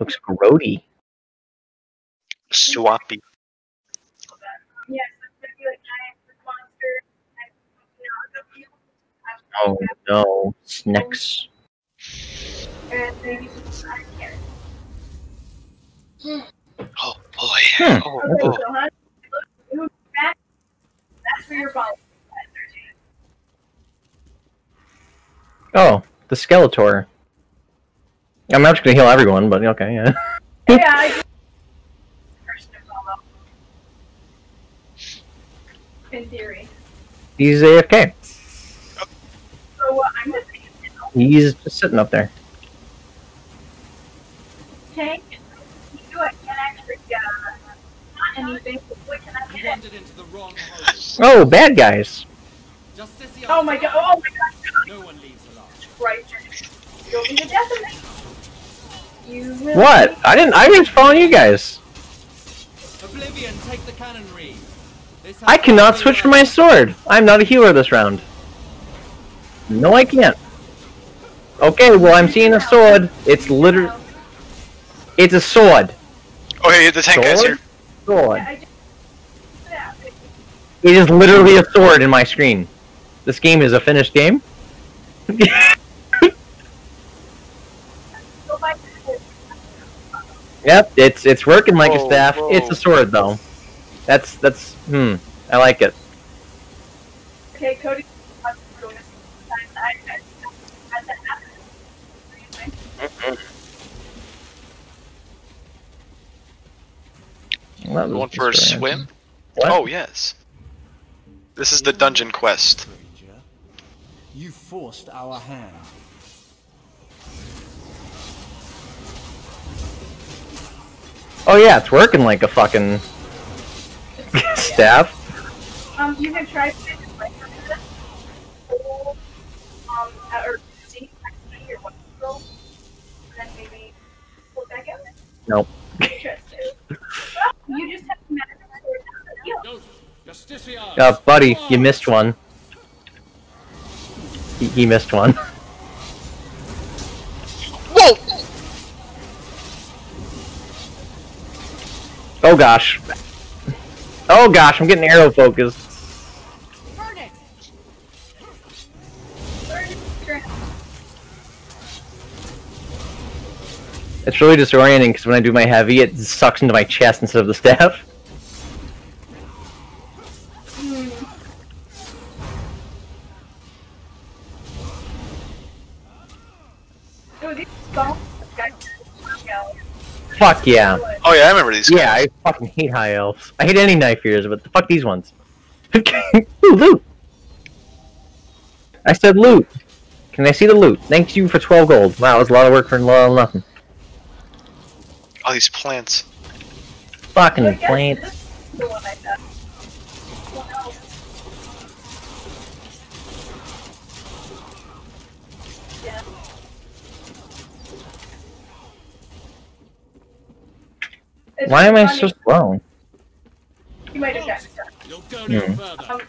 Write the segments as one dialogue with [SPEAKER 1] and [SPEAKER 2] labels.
[SPEAKER 1] Looks grody.
[SPEAKER 2] Swampy.
[SPEAKER 3] Yes, it's gonna like giant monster.
[SPEAKER 1] Oh no, snacks.
[SPEAKER 3] And maybe some I can't.
[SPEAKER 2] Oh boy.
[SPEAKER 1] Hmm.
[SPEAKER 2] Oh, oh.
[SPEAKER 3] so huh? Move back. That's for your ball.
[SPEAKER 1] Oh, the Skeletor. I'm not just gonna heal everyone, but okay, yeah.
[SPEAKER 3] Yeah, I just. Person of follow. In theory.
[SPEAKER 1] He's AFK.
[SPEAKER 3] So what I'm gonna say is now,
[SPEAKER 1] He's just sitting up there.
[SPEAKER 3] tank. You do it. Can actually uh, anything. but can I get?
[SPEAKER 4] wandered into the wrong.
[SPEAKER 1] Oh, bad guys.
[SPEAKER 4] Justiciar.
[SPEAKER 3] Oh my god! Oh my god!
[SPEAKER 4] No one leaves alive.
[SPEAKER 3] Right. You'll be the death of me. You will.
[SPEAKER 1] What?
[SPEAKER 3] be-
[SPEAKER 1] I didn't. I was following you guys.
[SPEAKER 4] Oblivion, take the cannonry.
[SPEAKER 1] I cannot switch for my sword. I'm not a healer this round. No, I can't. Okay, well, I'm seeing a sword. It's literally. It's a sword.
[SPEAKER 2] Okay, the tank guy's here.
[SPEAKER 1] Sword.
[SPEAKER 3] Yeah, I just- yeah, it-
[SPEAKER 1] It is literally a sword in my screen. This game is a finished game.
[SPEAKER 3] go back to-
[SPEAKER 1] Yep, it's it's working like a
[SPEAKER 2] Whoa,
[SPEAKER 1] staff. It's a sword though. That's that's hmm. I like it.
[SPEAKER 3] Okay, Cody.
[SPEAKER 1] Well,
[SPEAKER 2] Going for a swim?
[SPEAKER 1] What?
[SPEAKER 2] Oh yes. This is the dungeon quest.
[SPEAKER 5] You forced our hand.
[SPEAKER 1] Oh yeah, it's working like a fucking staff.
[SPEAKER 3] Um, you can try to make it like um, uh, or see, actually, or what and then maybe pull back out.
[SPEAKER 1] Nope.
[SPEAKER 3] You just have to manage the heal.
[SPEAKER 1] Uh, buddy, you missed one. He, he missed one.
[SPEAKER 2] Whoa!
[SPEAKER 1] Oh gosh. Oh gosh, I'm getting arrow focused. It's really disorienting because when I do my heavy, it sucks into my chest instead of the staff.
[SPEAKER 3] These songs, guys, yeah.
[SPEAKER 1] Fuck yeah.
[SPEAKER 2] Oh yeah, I remember these guys.
[SPEAKER 1] Yeah, I fucking hate high elves. I hate any knife ears, but the fuck these ones. Ooh, loot! I said loot! Can I see the loot? Thank you for 12 gold. Wow, that was a lot of work for a lot of nothing.
[SPEAKER 2] All these plants.
[SPEAKER 1] Fucking plants.
[SPEAKER 3] this is the one I thought. What else? Yeah. It's
[SPEAKER 1] Why am I so slow?
[SPEAKER 3] You might have gotten stuck.
[SPEAKER 4] You'll go no
[SPEAKER 1] Hmm.
[SPEAKER 3] Um,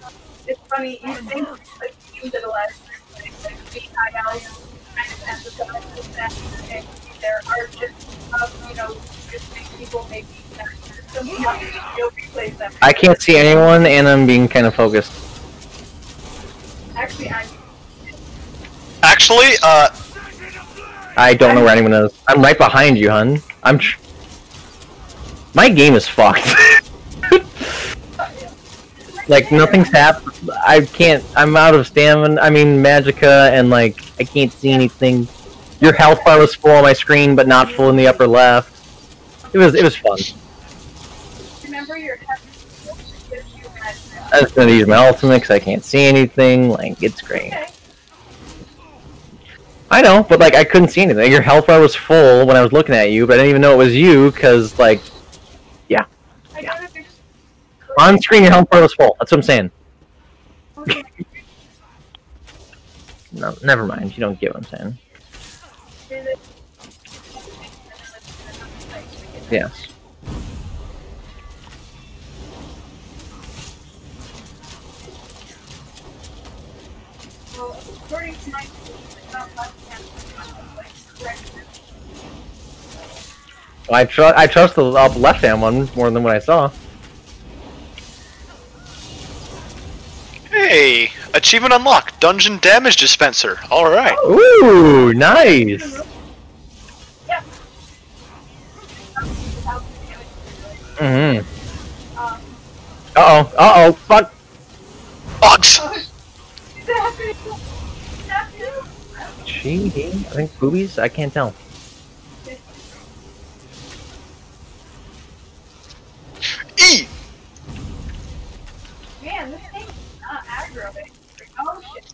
[SPEAKER 3] it's funny, you think like you did a lot of like, like the high kind of emphasize that and there are just um, you know, just make people maybe not some you'll replace them.
[SPEAKER 1] I can't see anyone, and I'm being kind of focused.
[SPEAKER 3] Actually I'm
[SPEAKER 2] Actually, uh,
[SPEAKER 1] I don't know where anyone is. I'm right behind you, hun. I'm. Tr- My game is fucked. like nothing's happened. I can't. I'm out of stamina. I mean, magicka, and like I can't see anything. Your health bar was full on my screen, but not full in the upper left. It was. It was fun.
[SPEAKER 3] remember your head gives you that
[SPEAKER 1] I was gonna use my ultimate because I can't see anything. Like it's great.
[SPEAKER 3] okay.
[SPEAKER 1] I know, but like I couldn't see anything. Your health bar was full when I was looking at you, but I didn't even know it was you because like
[SPEAKER 3] I don't know if you're just
[SPEAKER 1] on screen your health bar was full. That's what I'm saying. No, never mind. You don't get what I'm saying. Yes.
[SPEAKER 3] According to my it's not less than correct.
[SPEAKER 1] I trust I trust the up left hand one more than what I saw.
[SPEAKER 2] Hey, achievement unlocked, dungeon damage dispenser. All right.
[SPEAKER 1] Ooh, nice. Mm hmm.
[SPEAKER 3] Um,
[SPEAKER 1] Uh oh. Uh oh. Fuck.
[SPEAKER 2] Bugs.
[SPEAKER 3] is that happening? Is that happening?
[SPEAKER 1] Cheating. I think boobies. I can't tell.
[SPEAKER 2] E.
[SPEAKER 3] Man, this thing's not aggro. Oh shit.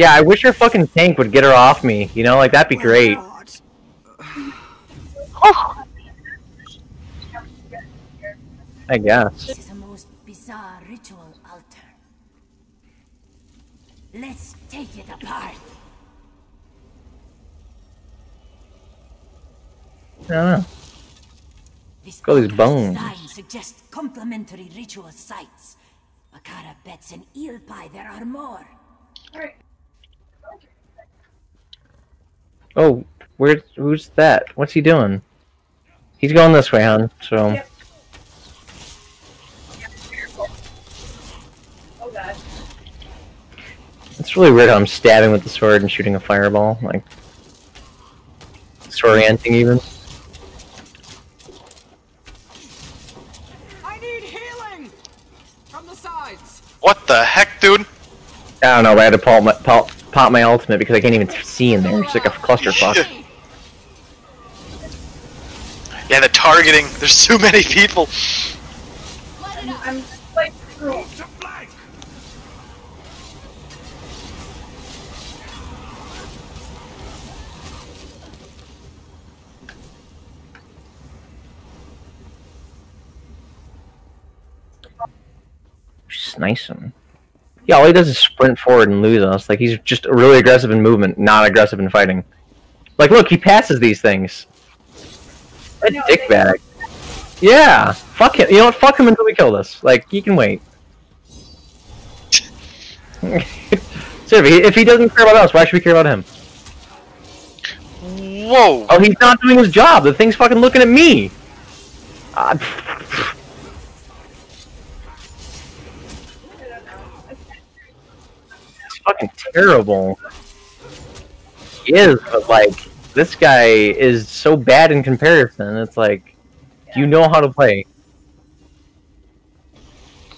[SPEAKER 1] Yeah, I wish her fucking tank would get her off me. You know, like that'd be oh great. Oh. I guess.
[SPEAKER 6] This is a most bizarre ritual altar. Let's take it apart.
[SPEAKER 1] I don't know.
[SPEAKER 6] This
[SPEAKER 1] Look at these
[SPEAKER 6] altar's
[SPEAKER 1] bones.
[SPEAKER 6] design suggests complementary ritual sites. Makara bets an eel pie there are more.
[SPEAKER 3] alright.
[SPEAKER 1] Oh, where? Who's that? What's he doing? He's going this way, hon. So
[SPEAKER 3] Yep. Oh
[SPEAKER 1] it's really weird how I'm stabbing with the sword and shooting a fireball, like disorienting even.
[SPEAKER 4] I need healing from the sides.
[SPEAKER 2] What the heck, dude?
[SPEAKER 1] I don't know. but I had to pop my pop, pop my ultimate because I can't even see in there. It's like a clusterfuck.
[SPEAKER 2] Yeah, the targeting. There's too many people.
[SPEAKER 3] I'm, I'm like through.
[SPEAKER 1] Snice him. Yeah, all he does is sprint forward and lose us. Like he's just really aggressive in movement, not aggressive in fighting. Like, look, he passes these things. That
[SPEAKER 3] No,
[SPEAKER 1] dick bag. Yeah, fuck him. You know what? Fuck him until we kill this. Like, he can wait. so if he, if he doesn't care about us, why should we care about him?
[SPEAKER 2] Whoa.
[SPEAKER 1] Oh, he's not doing his job. The thing's fucking looking at me. Uh, fucking terrible. He is, but like, this guy is so bad in comparison. It's like, do you know how to play?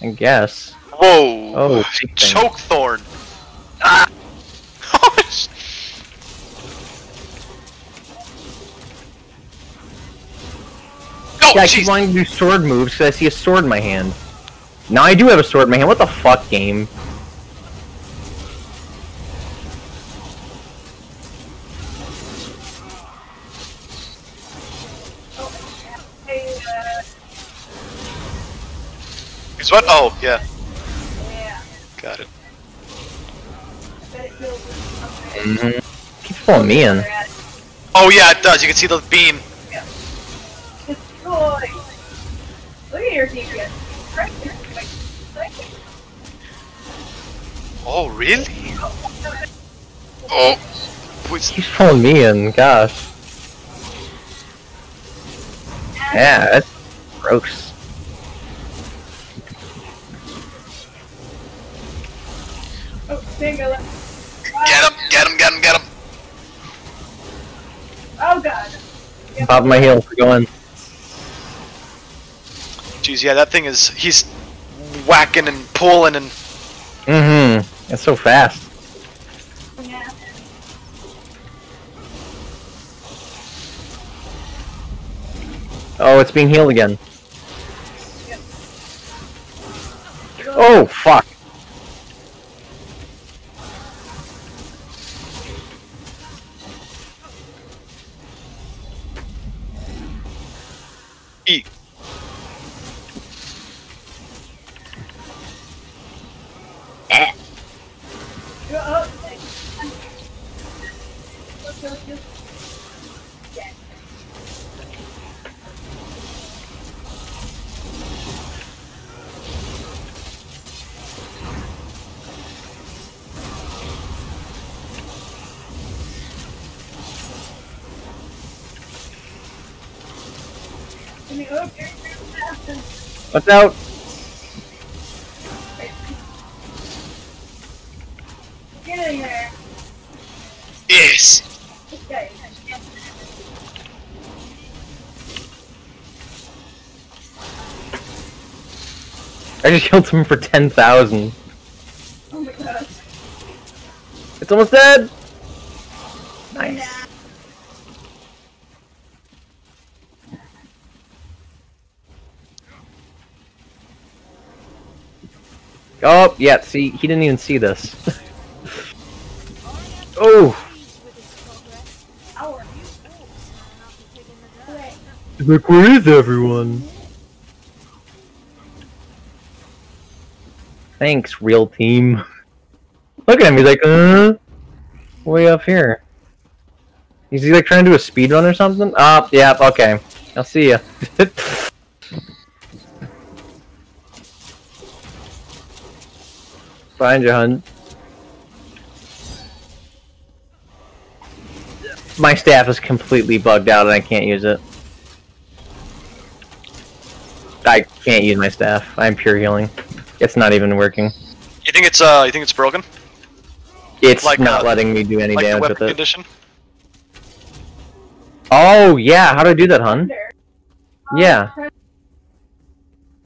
[SPEAKER 1] I guess.
[SPEAKER 2] Whoa.
[SPEAKER 1] Oh.
[SPEAKER 2] Chokethorn. Ah. Oh,
[SPEAKER 1] Yeah, I keep wanting to do sword moves because I see a sword in my hand. Now I do have a sword in my hand. What the fuck, game?
[SPEAKER 2] Yeah.
[SPEAKER 3] yeah.
[SPEAKER 2] Got it.
[SPEAKER 3] I bet it feels something.
[SPEAKER 1] Mm-hmm. Keep pulling me in.
[SPEAKER 2] Oh, yeah, it does. You can see the beam.
[SPEAKER 3] Destroy. Look at your DPS. Right there. Like, like,
[SPEAKER 2] Oh, really? Oh. Wait,
[SPEAKER 1] Keeps pulling me in. Gosh. Yeah, that's gross.
[SPEAKER 3] Oh, bingo.
[SPEAKER 2] Get him, get him, get him, get him.
[SPEAKER 3] Oh god.
[SPEAKER 1] Top of my heels. Go in.
[SPEAKER 2] Jeez, yeah, that thing is. He's whacking and pulling and.
[SPEAKER 1] Mm-hmm. It's so fast.
[SPEAKER 3] Yeah.
[SPEAKER 1] Oh, it's being healed again. Oh, fuck.
[SPEAKER 2] Eat.
[SPEAKER 3] Oh, Very fast.
[SPEAKER 1] Watch out. I just healed him for 10,000.
[SPEAKER 3] Oh my god.
[SPEAKER 1] It's almost dead! Nice. Oh, yeah, see, he didn't even see this. oh!
[SPEAKER 3] Hour. Okay.
[SPEAKER 1] Where is everyone? Thanks, real team. Look at him, he's like, uh, way up here. Is he like trying to do a speed run or something? Oh, yeah, okay. I'll see ya. Find you, hun. My staff is completely bugged out and I can't use it. I can't use my staff. I'm pure healing. It's not even working.
[SPEAKER 2] You think it's uh? You think it's broken?
[SPEAKER 1] It's
[SPEAKER 2] Like,
[SPEAKER 1] not
[SPEAKER 2] uh,
[SPEAKER 1] letting me do any
[SPEAKER 2] Like
[SPEAKER 1] damage
[SPEAKER 2] weapon
[SPEAKER 1] with it.
[SPEAKER 2] condition?
[SPEAKER 1] Oh yeah, how do I do that, hun?
[SPEAKER 3] There.
[SPEAKER 1] Yeah.
[SPEAKER 3] Um,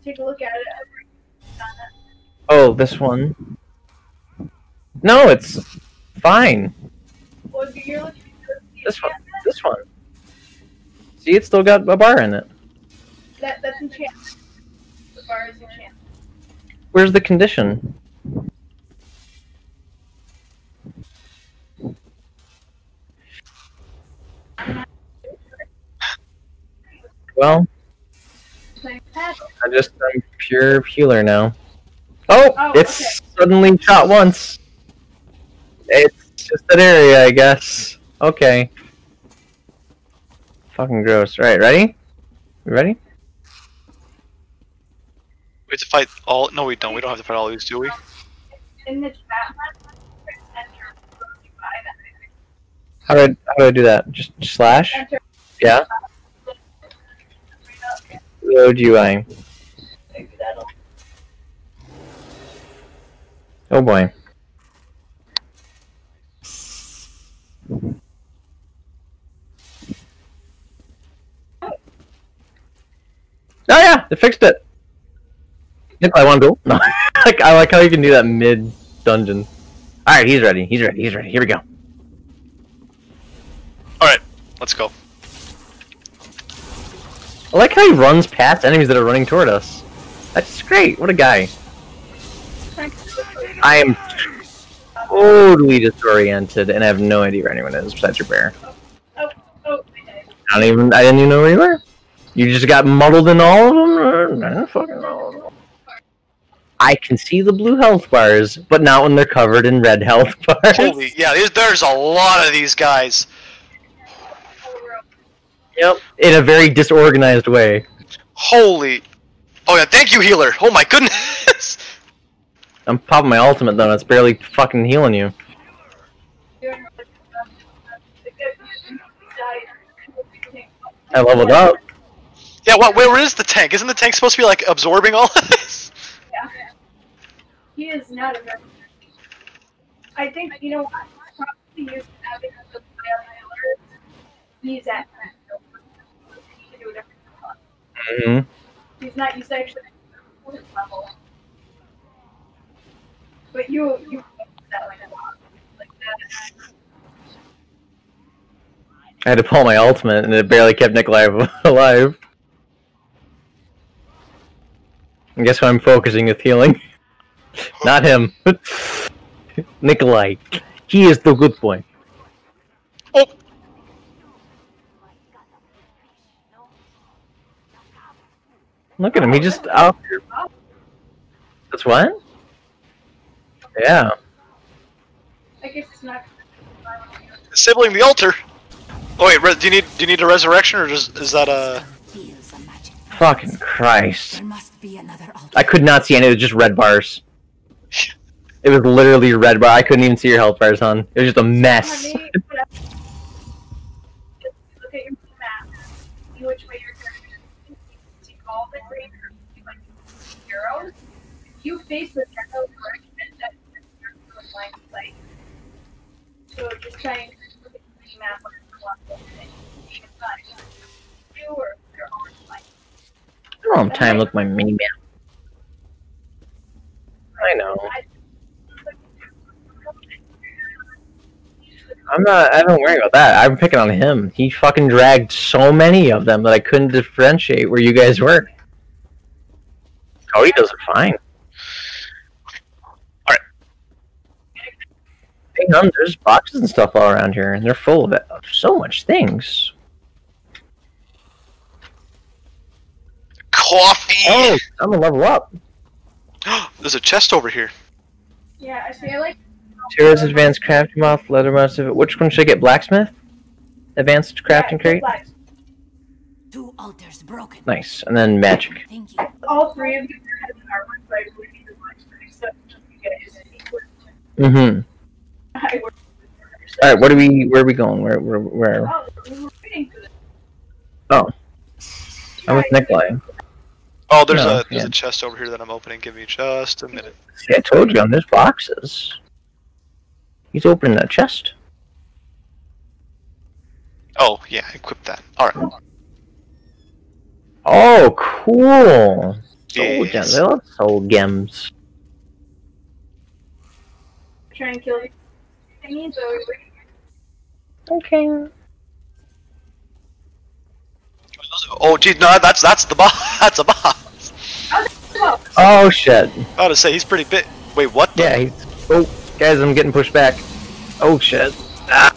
[SPEAKER 3] Take a look at it.
[SPEAKER 1] Oh, this one. No, it's fine.
[SPEAKER 3] Well, you're looking at
[SPEAKER 1] This one. This one. See, it's still got a bar in it.
[SPEAKER 3] That, that's enchantment. The bar is enchantment.
[SPEAKER 1] Where's the condition? Well. I just I'm pure healer now. Oh,
[SPEAKER 3] Oh,
[SPEAKER 1] it's
[SPEAKER 3] okay.
[SPEAKER 1] suddenly shot once. It's just that area, I guess. Okay. Fucking gross. Right, ready? You ready?
[SPEAKER 2] We have to fight all. No, we don't. We don't have to fight all these, do we?
[SPEAKER 3] In the chat, press enter. Buy that.
[SPEAKER 1] How do I, how do I do that? Just slash? Yeah? Load UI. Oh boy. Oh yeah, it fixed it. Yep, I want to go. No, mm-hmm. like I like how you can do that mid dungeon. All right, he's ready. He's ready. He's ready. Here we go.
[SPEAKER 2] Alright, let's go.
[SPEAKER 1] I like how he runs past enemies that are running toward us. That's great. What a guy. I am totally disoriented and I have no idea where anyone is besides your bear.
[SPEAKER 3] Oh, oh, I.
[SPEAKER 1] I don't even. I didn't even know where you were. You just got muddled in all of them. Uh, I don't fucking. I can see the blue health bars, but not when they're covered in red health bars.
[SPEAKER 2] Holy, yeah, there's, there's a lot of these guys.
[SPEAKER 1] Yep. In a very disorganized way.
[SPEAKER 2] Holy. Oh yeah, thank you, healer. Oh my goodness.
[SPEAKER 1] I'm popping my ultimate though. and It's barely fucking healing you. I leveled up.
[SPEAKER 2] yeah, what? Where is the tank? Isn't the tank supposed to be like absorbing all of this?
[SPEAKER 3] He is not a very I think, you know, what? probably used the healer. He's at He can do whatever he wants.
[SPEAKER 1] hmm
[SPEAKER 3] He's not. He's actually level. But you you that like a lot. Like that.
[SPEAKER 1] I had to pull my ultimate, and it barely kept Nikolai alive. And guess I'm focusing with healing? Not him. Nikolai. He is the good boy.
[SPEAKER 2] Oh,
[SPEAKER 1] Look at him. He just out here. That's what? Yeah.
[SPEAKER 3] I guess it's not.
[SPEAKER 2] disabling the altar. Oh wait, do you need do you need a resurrection or just is that a?
[SPEAKER 6] Feels a magic.
[SPEAKER 1] Fucking Christ.
[SPEAKER 6] There must be another altar.
[SPEAKER 1] I could not see any. It was just red bars. It was literally red bar. I couldn't even see your health bars, hon. It was just a mess.
[SPEAKER 3] Honey, but look at your map. See which way your character is. See all the green or see like arrows. If you face the general direction, that's your line of sight. So just try and look at the map when it's clock and. You or your own line.
[SPEAKER 1] I don't have time to look at my mini map. I know. I'm not. I don't worry about that. I'm picking on him. He fucking dragged so many of them that I couldn't differentiate where you guys were. Cody does it fine.
[SPEAKER 2] Alright.
[SPEAKER 1] Hey, hon, there's boxes and stuff all around here, and they're full of, it, of so much things.
[SPEAKER 2] Coffee.
[SPEAKER 1] Oh, I'm gonna level up.
[SPEAKER 2] There's a chest over here.
[SPEAKER 3] Yeah, I see. I like.
[SPEAKER 1] Tira's advanced crafting moth, leather moth. Which one should I get? Blacksmith? Advanced crafting
[SPEAKER 3] yeah,
[SPEAKER 1] crate?
[SPEAKER 3] black.
[SPEAKER 6] Two altars broken.
[SPEAKER 1] Nice. And then magic.
[SPEAKER 6] Thank you.
[SPEAKER 3] All three of you have armor, so I believe you black except you guys.
[SPEAKER 1] Mm-hmm. Alright, what are we where are we going? Where where where
[SPEAKER 3] Oh, we were waiting for this.
[SPEAKER 1] Oh. I'm with Nikolai.
[SPEAKER 2] Oh, there's
[SPEAKER 1] No,
[SPEAKER 2] a there's
[SPEAKER 1] yeah.
[SPEAKER 2] a chest over here that I'm opening. Give me just a minute.
[SPEAKER 1] See, I told you on there's boxes. He's opening that chest.
[SPEAKER 2] Oh yeah, equip that. All right.
[SPEAKER 1] Oh, cool. Soul gems. I love soul gems.
[SPEAKER 3] Try and kill you. Thingies, so we.
[SPEAKER 1] Okay.
[SPEAKER 2] Oh geez, no, that's that's the boss. That's a boss.
[SPEAKER 3] Oh,
[SPEAKER 1] shit.
[SPEAKER 2] I ought to say he's pretty big. Wait, what? the-
[SPEAKER 1] Yeah, he's Oh guys, I'm getting pushed back. Oh shit. Ah.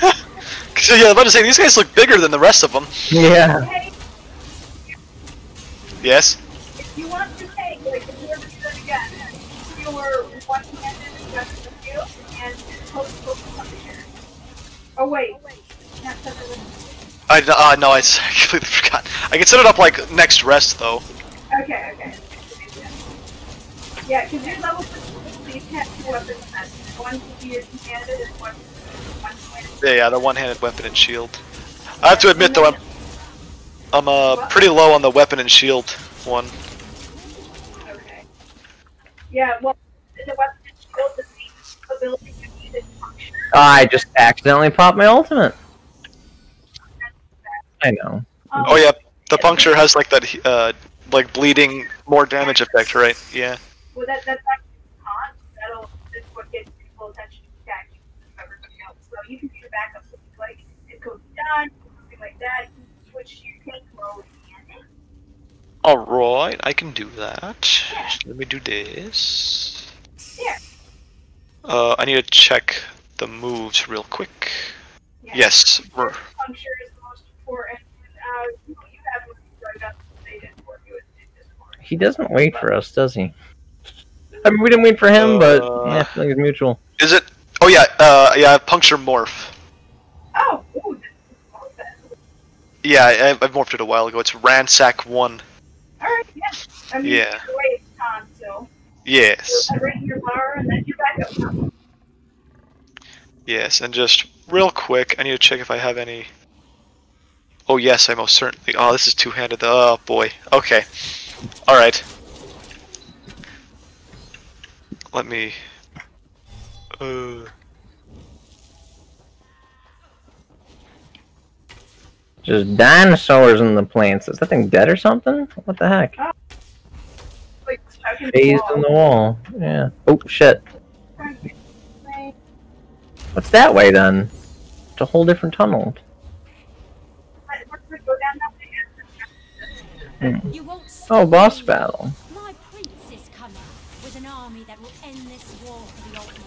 [SPEAKER 2] So, yeah, I'm about to say these guys look bigger than the rest of them.
[SPEAKER 1] Yeah.
[SPEAKER 2] Yes.
[SPEAKER 3] if you want to take, like, if you ever do that again, your one-handed weapon with you and post focus on the chair. Oh wait, not such a
[SPEAKER 2] I uh, no, I completely forgot. I can set it up like next rest though.
[SPEAKER 3] Okay, okay. Yeah, because you're level 15, so you can't two weapons in. One can be your two-handed and one one-handed.
[SPEAKER 2] Yeah, yeah, the one-handed weapon and shield. I have to admit though, I'm I'm uh pretty low on the weapon and shield one.
[SPEAKER 3] Okay. Yeah, well, the weapon and shield is the ability to use it function.
[SPEAKER 1] I just accidentally popped my ultimate. I know.
[SPEAKER 2] Oh yeah, the puncture has like that uh like bleeding more damage effect, right? Yeah.
[SPEAKER 3] Well, that, that's actually not. That'll, that's what gets people attention to attack you from everybody else. So you can do your backup, so it's like, it goes down, something like that. You switch your tank mode
[SPEAKER 2] All right, I can do that. Let me do this.
[SPEAKER 3] Yeah.
[SPEAKER 2] Uh, I need to check the moves real quick.
[SPEAKER 3] yeah.
[SPEAKER 2] Yes,
[SPEAKER 3] Puncture is the most important. Uh, you have right up to say it for you in Discord.
[SPEAKER 1] He doesn't wait for us, does he? I mean, we didn't wait for him, but
[SPEAKER 2] Uh,
[SPEAKER 1] yeah, I feel like it's mutual.
[SPEAKER 2] Is it? Oh yeah, uh, yeah, puncture morph.
[SPEAKER 3] Oh, ooh, this is.
[SPEAKER 2] Yeah, I, I've morphed it a while ago. It's ransack one.
[SPEAKER 3] Alright, yeah. I mean,
[SPEAKER 2] Yeah.
[SPEAKER 3] the way so.
[SPEAKER 2] Yes,
[SPEAKER 3] So right in your bar and then your backup.
[SPEAKER 2] Yes, and just real quick, I need to check if I have any. Oh yes, I most certainly. Oh, this is two-handed. Oh boy. Okay. All right. Let me. Uh.
[SPEAKER 1] Just dinosaurs in the plants. Is that thing dead or something? What the heck?
[SPEAKER 3] Like, stuck
[SPEAKER 1] Phased in the wall. Yeah. Oh shit. What's that way then? It's a whole different tunnel.
[SPEAKER 3] we're gonna go down that way.
[SPEAKER 6] You won't
[SPEAKER 1] Oh, boss battle.
[SPEAKER 6] My prince is coming with an that will end this war for the Altman.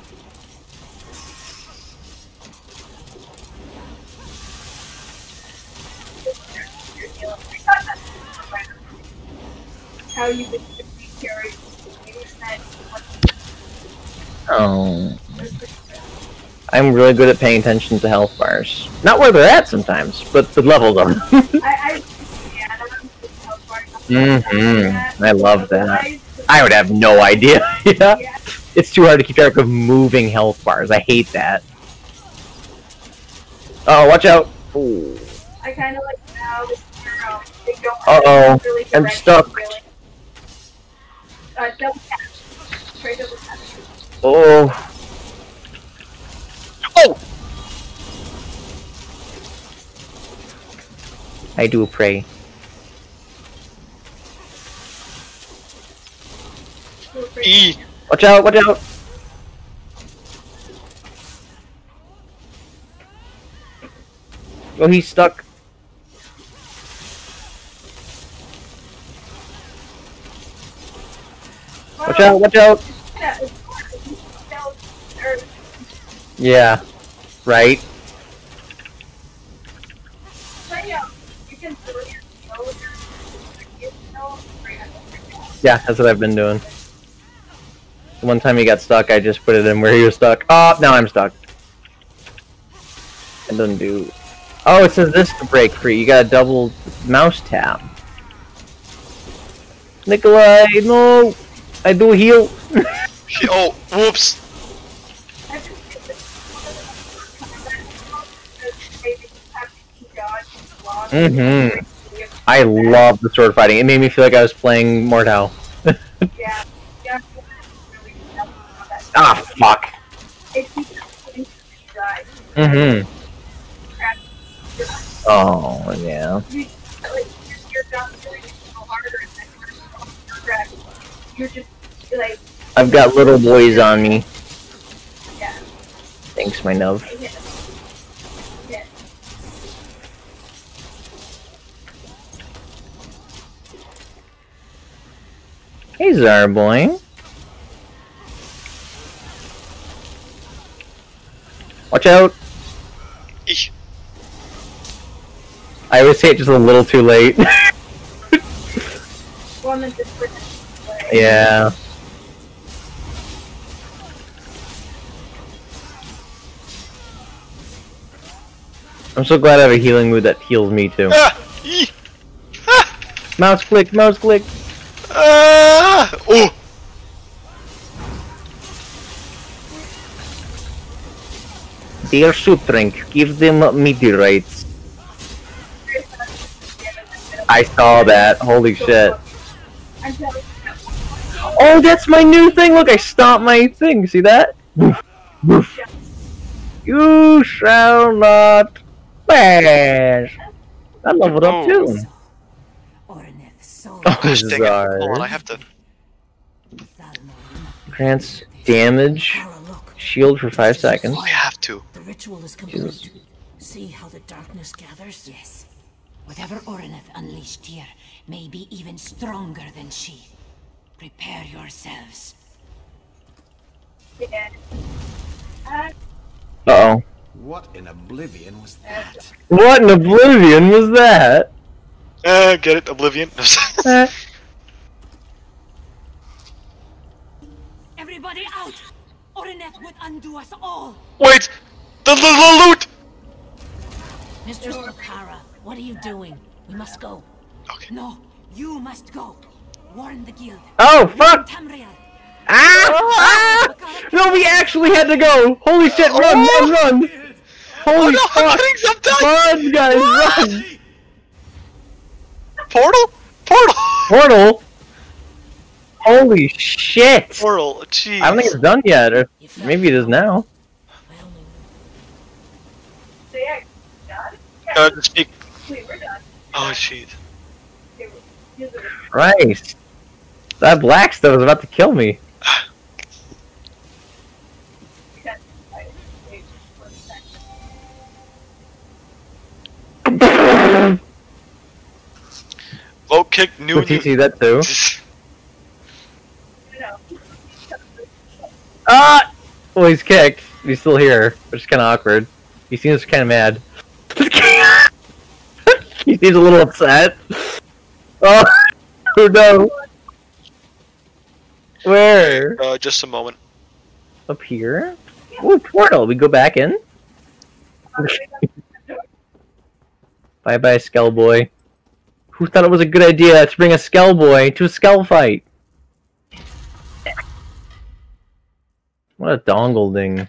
[SPEAKER 3] How you would be carried. And
[SPEAKER 1] Oh. I'm really good at paying attention to health bars. Not where they're at sometimes, but the levels of them.
[SPEAKER 3] I, I, yeah, I don't know how far.
[SPEAKER 1] I love that. I would have no idea. yeah.
[SPEAKER 3] Yeah.
[SPEAKER 1] It's too hard to keep track of moving health bars. I hate that. Oh, watch out. Ooh.
[SPEAKER 3] I kind of like how the they don't
[SPEAKER 1] Uh-oh.
[SPEAKER 3] really
[SPEAKER 1] I'm stuck.
[SPEAKER 3] Really. Uh, double tap. Try double tap.
[SPEAKER 1] Oh.
[SPEAKER 2] Oh!
[SPEAKER 1] I do pray.
[SPEAKER 2] E.
[SPEAKER 1] Watch out, watch out. Oh, he's stuck. Watch out, watch out.
[SPEAKER 3] Yeah, it's hard. It's down- or-
[SPEAKER 1] Yeah. Right?
[SPEAKER 3] but, yeah, you can throw your shoulder, you know, right at Right?
[SPEAKER 1] Yeah, that's what I've been doing. One time he got stuck, I just put it in where he was stuck. Oh, now I'm stuck. It doesn't do... Oh, it says this to break free. You gotta double mouse tap. Nikolai, no! I do heal.
[SPEAKER 2] Oh, whoops.
[SPEAKER 3] I just think that one of the because they just have to dodge
[SPEAKER 1] Mhm. I love the sword fighting. It made me feel like I was playing Mortal.
[SPEAKER 3] Yeah. Yeah. Really tough on that.
[SPEAKER 1] ah, fuck.
[SPEAKER 3] It keeps getting to the side.
[SPEAKER 1] Mm-hmm. Oh, yeah.
[SPEAKER 3] you- like, you're- you're down there, it's so harder, and then you're so crap. You're just like,
[SPEAKER 1] I've got little boys on me. Thanks, my nub. Hey, Zarboy. Watch out. I always say it just a little too late.
[SPEAKER 3] One of the different way.
[SPEAKER 1] yeah. I'm so glad I have a healing mood that heals me too.
[SPEAKER 2] Ah! Ah!
[SPEAKER 1] Mouse click, mouse click.
[SPEAKER 2] Ah! Oh!
[SPEAKER 1] Dear soup drink, give them meteorites. I saw that. Holy shit.
[SPEAKER 3] I'm telling you,
[SPEAKER 1] Oh, that's my new thing. Look, I stomped my thing. See that? Woof, woof. You shall not pass. I leveled up too.
[SPEAKER 6] Oraneth soul
[SPEAKER 1] Oh,
[SPEAKER 2] Gosh dang it. Hold on, I have to.
[SPEAKER 1] Grants damage. Shield for five seconds.
[SPEAKER 2] Oh, I have to.
[SPEAKER 6] The ritual is
[SPEAKER 1] Jesus.
[SPEAKER 6] complete. See how the darkness gathers? Yes. Whatever Oraneth unleashed here may be even stronger than she. Prepare yourselves.
[SPEAKER 3] yeah. Uh,
[SPEAKER 1] Uh oh.
[SPEAKER 5] What in oblivion was that?
[SPEAKER 1] What in oblivion was that?
[SPEAKER 2] Uh, get it? Oblivion?
[SPEAKER 1] Eh.
[SPEAKER 6] Everybody out! Oraneth would undo us all!
[SPEAKER 2] Wait! The, the, the loot!
[SPEAKER 6] Mistress Okara, what are you doing? We must go.
[SPEAKER 2] Okay.
[SPEAKER 6] No, you must go. Warn the guild.
[SPEAKER 1] Oh fuck!
[SPEAKER 6] Tamriel.
[SPEAKER 1] Ah! ah! No, we actually had to go. Holy shit! Run, run, run!
[SPEAKER 2] Oh
[SPEAKER 1] Holy
[SPEAKER 2] no, I'm
[SPEAKER 1] fuck!
[SPEAKER 2] getting something!
[SPEAKER 1] Run, guys, run!
[SPEAKER 2] Portal? Portal!
[SPEAKER 1] Portal. Holy shit!
[SPEAKER 2] Portal, jeez.
[SPEAKER 1] I don't think it's done yet, or maybe it is now.
[SPEAKER 6] I only
[SPEAKER 3] so yeah, got it.
[SPEAKER 2] Uh, speak
[SPEAKER 3] Wait, we're done.
[SPEAKER 2] Oh jeez.
[SPEAKER 3] Okay, use it.
[SPEAKER 1] Christ. That black stuff was about to kill me.
[SPEAKER 3] Because I- wait, one second.
[SPEAKER 2] Vote kick new.
[SPEAKER 1] Would you see that too?
[SPEAKER 3] No.
[SPEAKER 1] Ah! Well, he's kicked. He's still here, which is kind of awkward. He seems kind of mad. he seems a little upset. Oh, oh no. Where?
[SPEAKER 2] uh, just a moment.
[SPEAKER 1] Up here? Ooh, portal. We go back in? Bye bye, Skell Boy. Who thought it was a good idea to bring a Skell Boy to a Skell fight? What a dongle ding.